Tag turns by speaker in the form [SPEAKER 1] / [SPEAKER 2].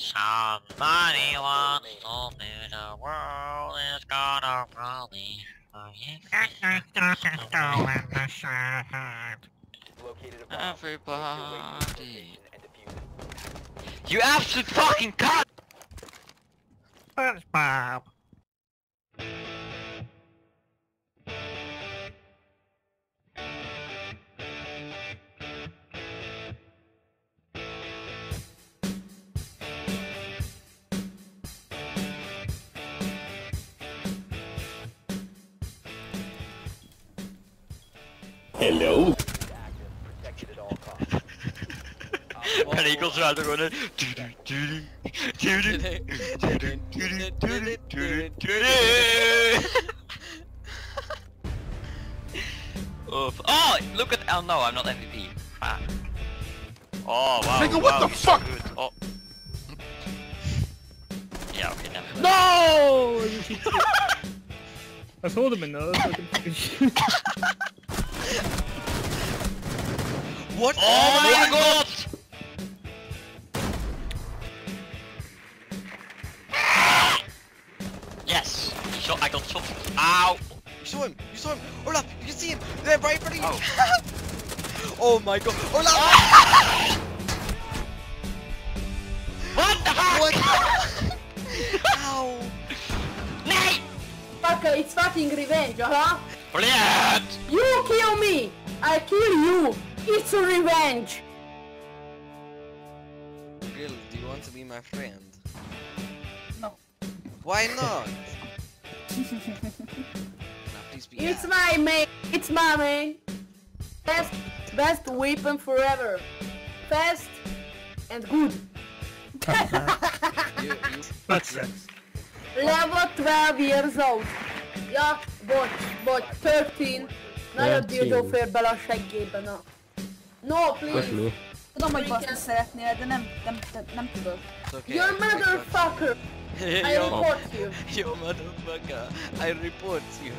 [SPEAKER 1] Somebody wants to me, the world is gonna roll me.
[SPEAKER 2] A bomb.
[SPEAKER 1] Everybody. You absolute fucking cut! cunt!
[SPEAKER 3] SpongeBob.
[SPEAKER 4] Hello.
[SPEAKER 2] active. Protected at all costs.
[SPEAKER 1] En ik kon zo uit de runnen. Oof. Oh, look at oh no, I'm not MVP. Ah. Oh wow.
[SPEAKER 4] Nigga, what
[SPEAKER 1] wow,
[SPEAKER 4] the
[SPEAKER 1] he's so
[SPEAKER 4] fuck?
[SPEAKER 1] Oh. Yeah, okay, never mind.
[SPEAKER 3] No! I told him another fucking fucking shit.
[SPEAKER 5] What?
[SPEAKER 1] Oh my god! Yes! Shot, I got shot. Ow!
[SPEAKER 5] You saw him! You saw him! Olaf! You can see him! They're right in front of you!
[SPEAKER 1] Oh.
[SPEAKER 5] oh my god! Olaf! Ah!
[SPEAKER 1] What the fuck?
[SPEAKER 5] What? Ow!
[SPEAKER 1] Nee!
[SPEAKER 6] Fuck, it's fucking revenge, huh?
[SPEAKER 1] Brilliant!
[SPEAKER 6] You kill me! I kill you! It's a revenge!
[SPEAKER 5] Grill, do you want to be my friend?
[SPEAKER 6] No.
[SPEAKER 5] Why not? now please be
[SPEAKER 6] It's
[SPEAKER 5] yeah.
[SPEAKER 6] my main! It's my main! Best, best weapon forever! Fast and good!
[SPEAKER 5] you, you,
[SPEAKER 3] That sucks.
[SPEAKER 6] Level 12 years old! Ja, bocs, bocs, 13. Nagyon dildo fér bele a seggébe, na. No, please!
[SPEAKER 7] Tudom, hogy baszni szeretnél, de nem, nem, nem, nem tudod.
[SPEAKER 5] It's okay.
[SPEAKER 6] You're
[SPEAKER 5] I- I got-
[SPEAKER 6] motherfucker! I report you!
[SPEAKER 5] yo, motherfucker! I report you.